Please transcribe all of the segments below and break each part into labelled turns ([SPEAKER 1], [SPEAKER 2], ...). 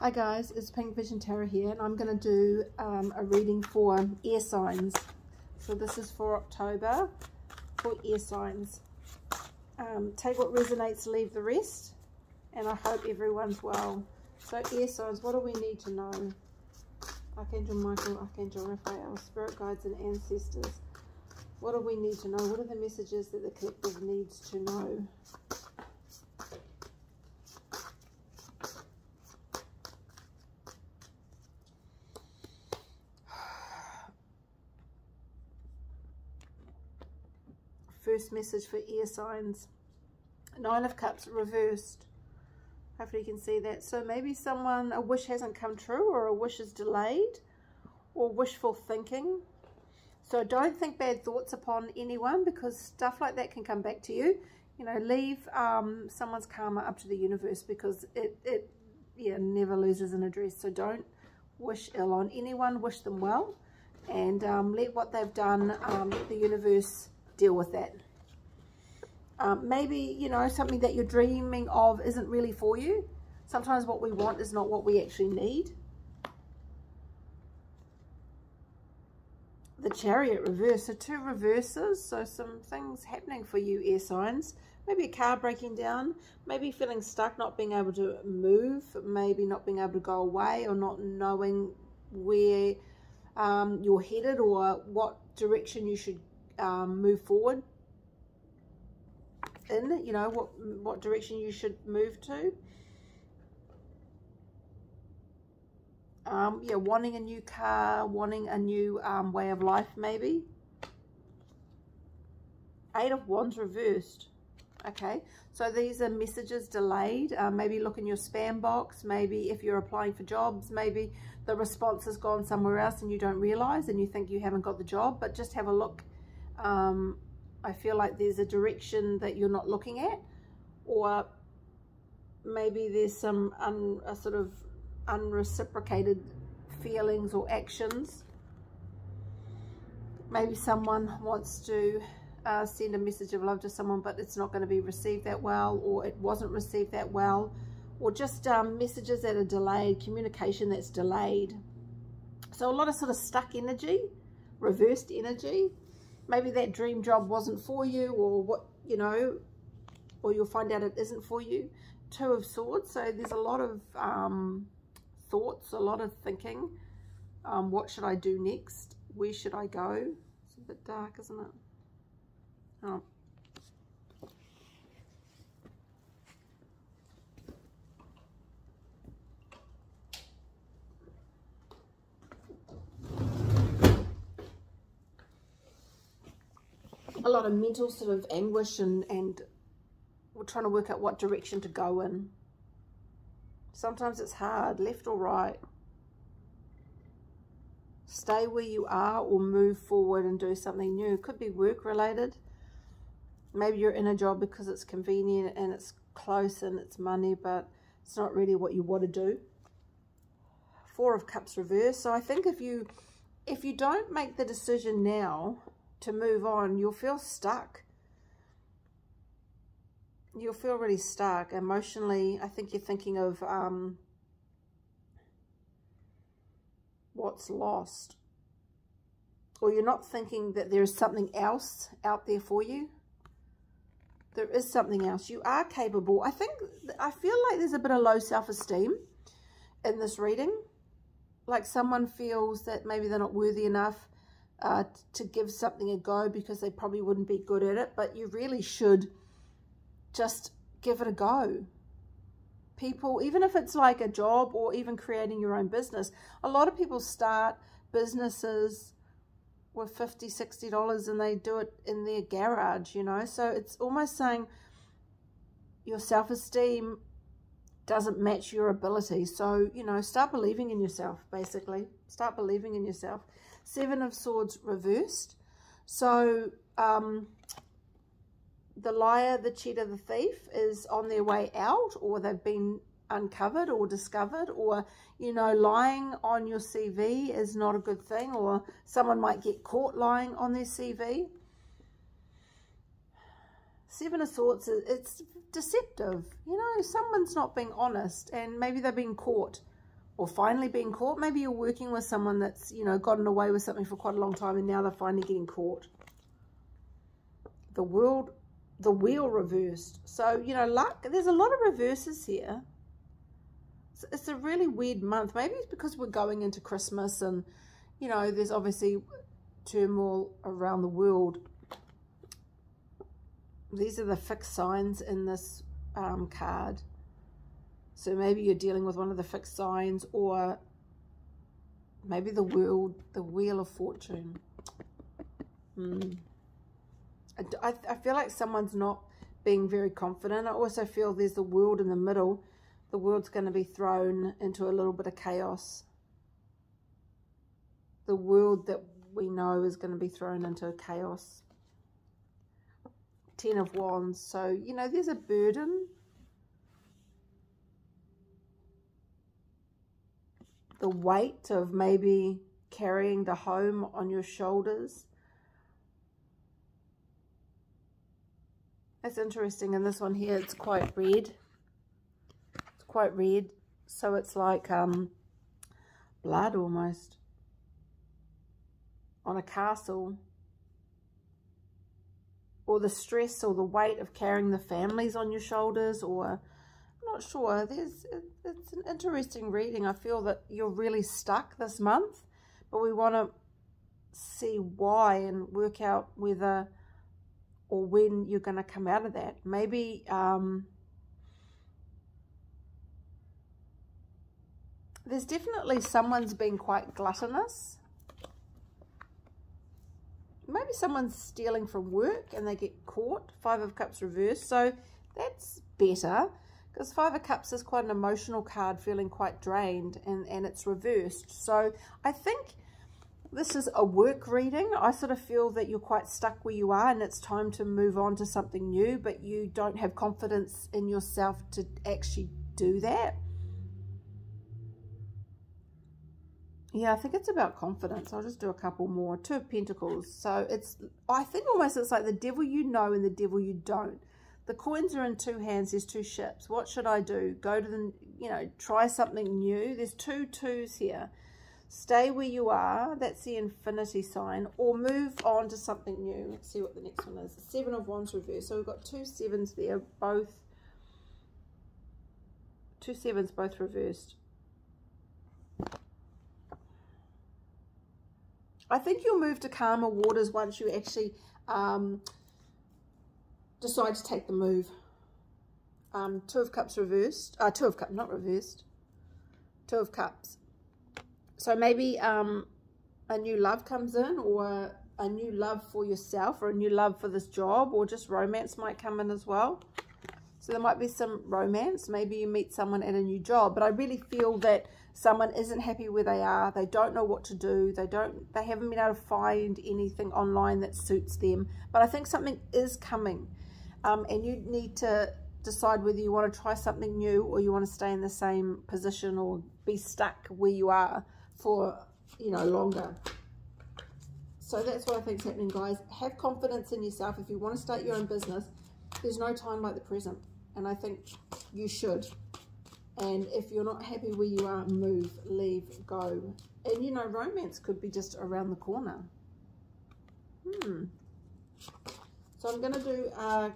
[SPEAKER 1] Hi guys, it's Pink Vision Tarot here and I'm going to do um, a reading for air signs. So this is for October for air signs. Um, take what resonates, leave the rest. And I hope everyone's well. So air signs, what do we need to know? Archangel Michael, Archangel Raphael, Spirit Guides and Ancestors. What do we need to know? What are the messages that the collective needs to know? Message for air signs. Nine of Cups reversed. Hopefully you can see that. So maybe someone, a wish hasn't come true or a wish is delayed or wishful thinking. So don't think bad thoughts upon anyone because stuff like that can come back to you. You know, leave um, someone's karma up to the universe because it, it yeah, never loses an address. So don't wish ill on anyone. Wish them well and um, let what they've done, um, the universe deal with that. Um, maybe, you know, something that you're dreaming of isn't really for you. Sometimes what we want is not what we actually need. The chariot reverse. So two reverses. So some things happening for you, air signs. Maybe a car breaking down. Maybe feeling stuck, not being able to move. Maybe not being able to go away or not knowing where um, you're headed or what direction you should um, move forward in, you know, what, what direction you should move to. Um, yeah, wanting a new car, wanting a new um, way of life, maybe. Eight of Wands reversed. Okay, so these are messages delayed. Uh, maybe look in your spam box. Maybe if you're applying for jobs, maybe the response has gone somewhere else and you don't realize and you think you haven't got the job. But just have a look um, I feel like there's a direction that you're not looking at or maybe there's some un, sort of unreciprocated feelings or actions. Maybe someone wants to uh, send a message of love to someone but it's not going to be received that well or it wasn't received that well or just um, messages that are delayed, communication that's delayed. So a lot of sort of stuck energy, reversed energy maybe that dream job wasn't for you or what, you know, or you'll find out it isn't for you. Two of Swords, so there's a lot of um, thoughts, a lot of thinking. Um, what should I do next? Where should I go? It's a bit dark, isn't it? Oh, lot of mental sort of anguish and, and we're trying to work out what direction to go in. Sometimes it's hard, left or right. Stay where you are or move forward and do something new. It could be work related. Maybe you're in a job because it's convenient and it's close and it's money, but it's not really what you want to do. Four of Cups reverse. So I think if you if you don't make the decision now, to move on, you'll feel stuck. You'll feel really stuck emotionally. I think you're thinking of um, what's lost. Or you're not thinking that there is something else out there for you. There is something else. You are capable. I think, I feel like there's a bit of low self-esteem in this reading. Like someone feels that maybe they're not worthy enough uh, to give something a go because they probably wouldn't be good at it, but you really should just give it a go. People, even if it's like a job or even creating your own business, a lot of people start businesses with 50 60 dollars and they do it in their garage you know so it's almost saying your self-esteem doesn't match your ability so you know start believing in yourself basically start believing in yourself Seven of Swords reversed. So um, the liar, the cheater, the thief is on their way out or they've been uncovered or discovered or, you know, lying on your CV is not a good thing or someone might get caught lying on their CV. Seven of Swords, it's deceptive. You know, someone's not being honest and maybe they're being caught or finally being caught. Maybe you're working with someone that's, you know, gotten away with something for quite a long time and now they're finally getting caught. The world, the wheel reversed. So, you know, luck, there's a lot of reverses here. It's, it's a really weird month. Maybe it's because we're going into Christmas and, you know, there's obviously turmoil around the world. These are the fixed signs in this um, card. So maybe you're dealing with one of the fixed signs or maybe the world, the wheel of fortune. Hmm. I, I feel like someone's not being very confident. I also feel there's the world in the middle. The world's going to be thrown into a little bit of chaos. The world that we know is going to be thrown into chaos. Ten of Wands. So, you know, there's a burden. The weight of maybe carrying the home on your shoulders. It's interesting. And this one here, it's quite red. It's quite red. So it's like um, blood almost on a castle or the stress or the weight of carrying the families on your shoulders or I'm not sure. There's it's an interesting reading. I feel that you're really stuck this month but we want to see why and work out whether or when you're going to come out of that. Maybe um, there's definitely someone's been quite gluttonous maybe someone's stealing from work and they get caught. Five of Cups reversed. So that's better because Five of Cups is quite an emotional card, feeling quite drained and, and it's reversed. So I think this is a work reading. I sort of feel that you're quite stuck where you are and it's time to move on to something new, but you don't have confidence in yourself to actually do that. Yeah, I think it's about confidence. I'll just do a couple more. Two of Pentacles. So it's, I think almost it's like the devil you know and the devil you don't. The coins are in two hands. There's two ships. What should I do? Go to the, you know, try something new. There's two twos here. Stay where you are. That's the infinity sign. Or move on to something new. Let's see what the next one is. Seven of Wands reverse. So we've got two sevens there, both, two sevens both reversed. I think you'll move to calmer waters once you actually um, decide to take the move. Um, two of Cups reversed. Uh, two of Cups, not reversed. Two of Cups. So maybe um, a new love comes in or a new love for yourself or a new love for this job or just romance might come in as well. So there might be some romance. Maybe you meet someone at a new job. But I really feel that someone isn't happy where they are, they don't know what to do, they don't, they haven't been able to find anything online that suits them. But I think something is coming, um, and you need to decide whether you want to try something new or you want to stay in the same position or be stuck where you are for, you know, longer. So that's what I think is happening, guys. Have confidence in yourself. If you want to start your own business, there's no time like the present. And I think you should. And if you're not happy where you are, move, leave, go. And, you know, romance could be just around the corner. Hmm. So I'm going to do a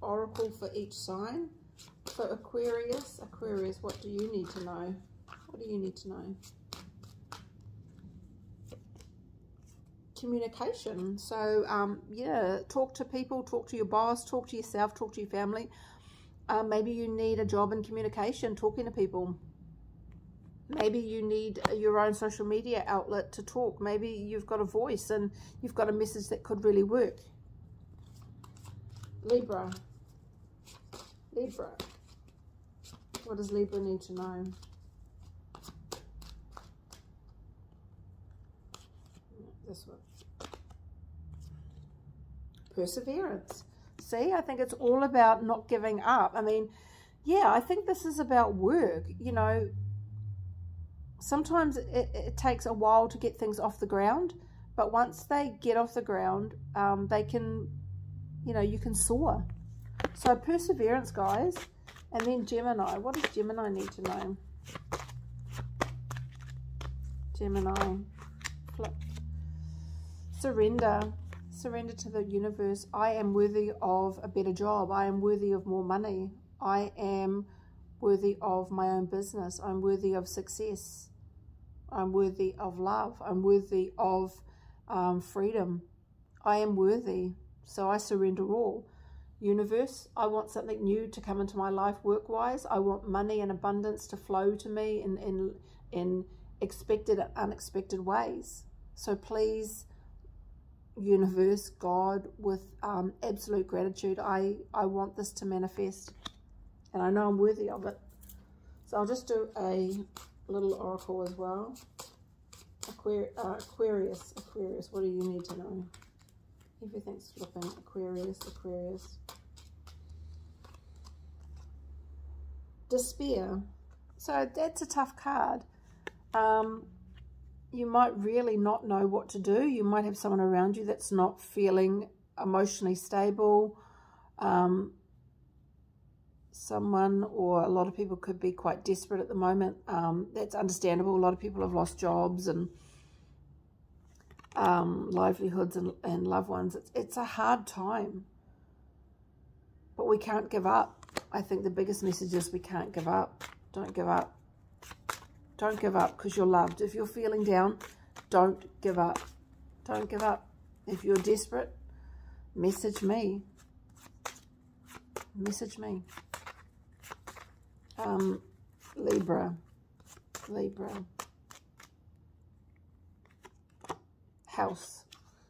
[SPEAKER 1] oracle for each sign. So Aquarius, Aquarius, what do you need to know? What do you need to know? Communication. So, um, yeah, talk to people, talk to your boss, talk to yourself, talk to your family. Uh, maybe you need a job in communication, talking to people. Maybe you need your own social media outlet to talk. Maybe you've got a voice and you've got a message that could really work. Libra. Libra. What does Libra need to know? This one. Perseverance see. I think it's all about not giving up. I mean, yeah, I think this is about work. You know, sometimes it, it takes a while to get things off the ground, but once they get off the ground, um, they can, you know, you can soar. So perseverance, guys. And then Gemini. What does Gemini need to know? Gemini. Flip. Surrender. Surrender to the universe. I am worthy of a better job. I am worthy of more money. I am worthy of my own business. I'm worthy of success. I'm worthy of love. I'm worthy of um, freedom. I am worthy. So I surrender all. Universe, I want something new to come into my life work-wise. I want money and abundance to flow to me in, in, in expected and unexpected ways. So please, universe, God, with um, absolute gratitude, I, I want this to manifest. And I know I'm worthy of it. So I'll just do a little oracle as well. Aquari uh, Aquarius, Aquarius, what do you need to know? Everything's flipping. Aquarius, Aquarius. Despair. So that's a tough card. Um, you might really not know what to do. You might have someone around you that's not feeling emotionally stable. Um, someone or a lot of people could be quite desperate at the moment. Um, that's understandable. A lot of people have lost jobs and um, livelihoods and, and loved ones. It's, it's a hard time. But we can't give up. I think the biggest message is we can't give up. Don't give up. Don't give up because you're loved. If you're feeling down, don't give up. Don't give up. If you're desperate, message me. Message me. Um, Libra. Libra. House.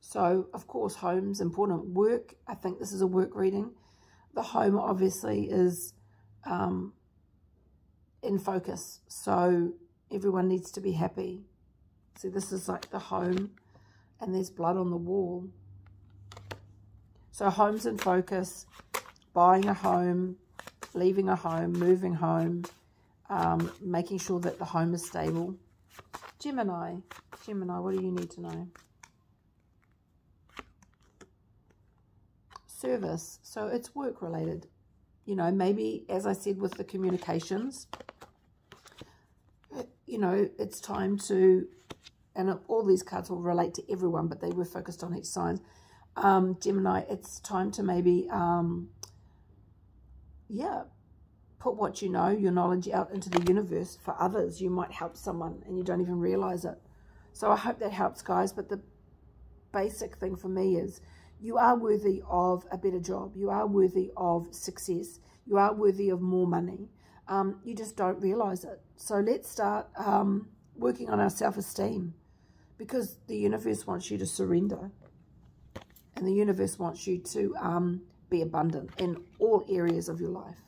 [SPEAKER 1] So, of course, home's important. Work, I think this is a work reading. The home, obviously, is um, in focus. So, everyone needs to be happy. See, this is like the home, and there's blood on the wall. So, home's in focus. Buying a home, leaving a home, moving home, um, making sure that the home is stable. Gemini. Gemini, what do you need to know? Service. So it's work related. You know, maybe, as I said, with the communications, you know, it's time to, and all these cards will relate to everyone, but they were focused on each sign. Um, Gemini, it's time to maybe, um, yeah, put what you know, your knowledge out into the universe for others. You might help someone and you don't even realize it. So I hope that helps, guys. But the basic thing for me is you are worthy of a better job. You are worthy of success. You are worthy of more money. Um, you just don't realize it. So let's start um, working on our self-esteem because the universe wants you to surrender and the universe wants you to um, be abundant in all areas of your life.